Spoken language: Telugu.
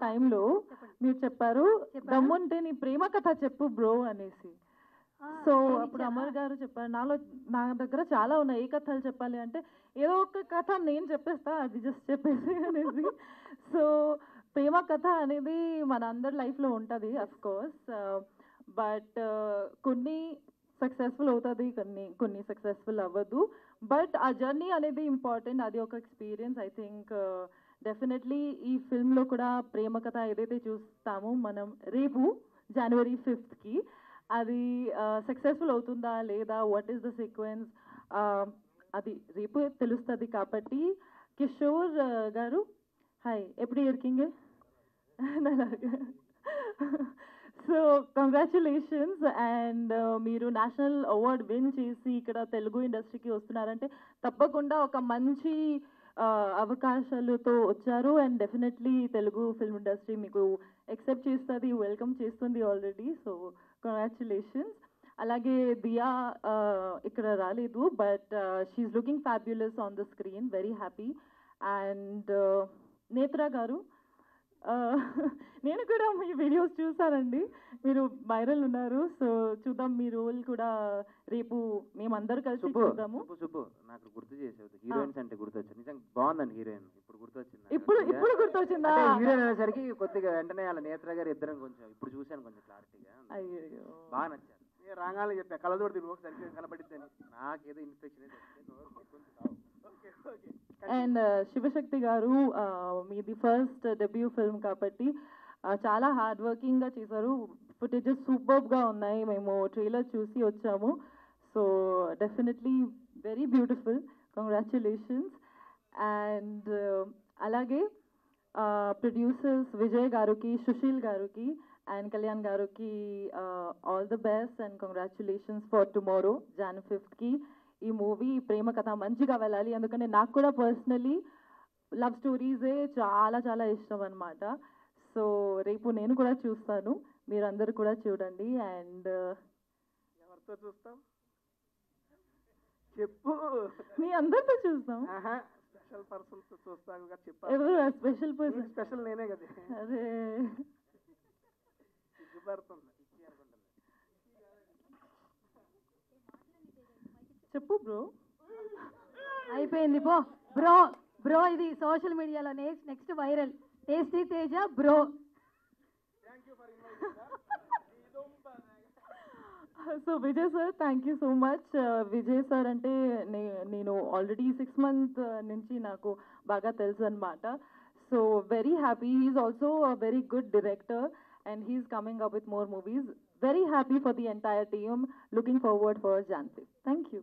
టైంలో మీరు చెప్పారు దమ్ముంటే నీ ప్రేమ కథ చెప్పు బ్రో అనేసి. సో అప్పుడు అమర్ గారు చెప్పారు నాలో నా దగ్గర చాలా ఉన్నాయి ఏ కథలు చెప్పాలి అంటే ఏదో ఒక కథ నేను చెప్పేస్తా అది జస్ట్ చెప్పేసి అనేసి. సో ప్రేమ కథ అనేది మన అందరి లైఫ్లో ఉంటుంది కోర్స్ బట్ కొన్ని సక్సెస్ఫుల్ అవుతుంది కొన్ని కొన్ని సక్సెస్ఫుల్ అవ్వదు. బట్ ఆ జర్నీ అనేది ఇంపార్టెంట్ అది ఒక ఎక్స్పీరియన్స్ ఐ థింక్ డెఫినెట్లీ ఈ ఫిల్మ్లో కూడా ప్రేమ కథ ఏదైతే చూస్తామో మనం రేపు జనవరి ఫిఫ్త్కి అది సక్సెస్ఫుల్ అవుతుందా లేదా వాట్ ఈస్ ద సీక్వెన్స్ అది రేపు తెలుస్తుంది కాబట్టి కిషోర్ గారు హాయ్ ఎప్పుడు ఇరికింగ్ సో కంగ్రాచులేషన్స్ అండ్ మీరు నేషనల్ అవార్డ్ విన్ చేసి ఇక్కడ తెలుగు ఇండస్ట్రీకి వస్తున్నారంటే తప్పకుండా ఒక మంచి అవకాశాలతో వచ్చారు. And definitely Telugu film industry మీకు ఎక్సెప్ట్ చేస్తుంది వెల్కమ్ చేస్తుంది ఆల్రెడీ సో కంగ్రాచులేషన్స్ అలాగే దియా ఇక్కడ రాలేదు but she's looking fabulous on the screen very happy and Netra garu నేను కూడా మీ వీడియోస్ చూసానండి మీరు వైరల్ ఉన్నారు. సో చూద్దాం మీ రోల్ కూడా రేపు మేమందరూ కలిసి చూద్దాము. సుబ్బు నాకు గుర్తు చేసేది. హీరోయిన్స్ అంటే గుర్తొచ్చింది. నిజంగా బాగుందండి హీరోయిన్. ఇప్పుడు గుర్తొచ్చింది. ఇప్పుడు. ఇప్పుడు గుర్తొచ్చిందా? హీరోయిన్ అనేసరికి కొద్దిగా వెంటనే వాళ్ళ నేత్ర గారు ఇద్దరం కొంచెం ఇప్పుడు చూశాను కొంచెం క్లారిటీగా అయ్యో బాగా నచ్చారు. రాగానే చెప్పా కళ్ళజోడు తిరుగు సరిగ్గా కనపడిద్దని. నాకేదో ఇన్ఫెక్షన్ అండ్ శివశక్తి గారు మీది ఫస్ట్ డెబ్యూ ఫిల్మ్ కాబట్టి చాలా హార్డ్ వర్కింగ్గా చేశారు. ఫుటేజెస్ సూపర్గా ఉన్నాయి. మేము ట్రైలర్ చూసి వచ్చాము. So definitely very beautiful. Congratulations. And అలాగే ప్రొడ్యూసర్స్ విజయ్ గారికి సుశీల్ గారికి అండ్ కళ్యాణ్ గారికి all the best and congratulations for tomorrow June ఫిఫ్త్కి. ఈ మూవీ ప్రేమ కథ మంచిగా వెళ్ళాలి. ఎందుకంటే నాకు కూడా పర్సనలీ లవ్ స్టోరీసే చాలా చాలా ఇష్టం అనమాట సో రేపు నేను కూడా చూస్తాను. మీరందరూ కూడా చూడండి. అండ్ ఎవరితో చూస్తాం? చెప్పు. మీ అందరితో చూస్తాం. స్పెషల్ పర్సన్ చూస్తాను స్పెషల్ పర్సన్ స్పెషల్ నేనే కదా. అదే. సిగ్గుపడుతుంది చెప్పు బ్రో అయిపోయింది పో. బ్రో బ్రో ఇది సోషల్ మీడియాలో next next viral tasty Teja bro. So Vijay sir thank you so much Vijay sir అంటే నే- నేను ఆల్రెడీ సిక్స్ మంత్ నుంచి నాకు బాగా తెలుసు అనమాట so very happy he's also a very good director and he's coming up with more movies very happy for the entire team looking forward for Jhansi thank you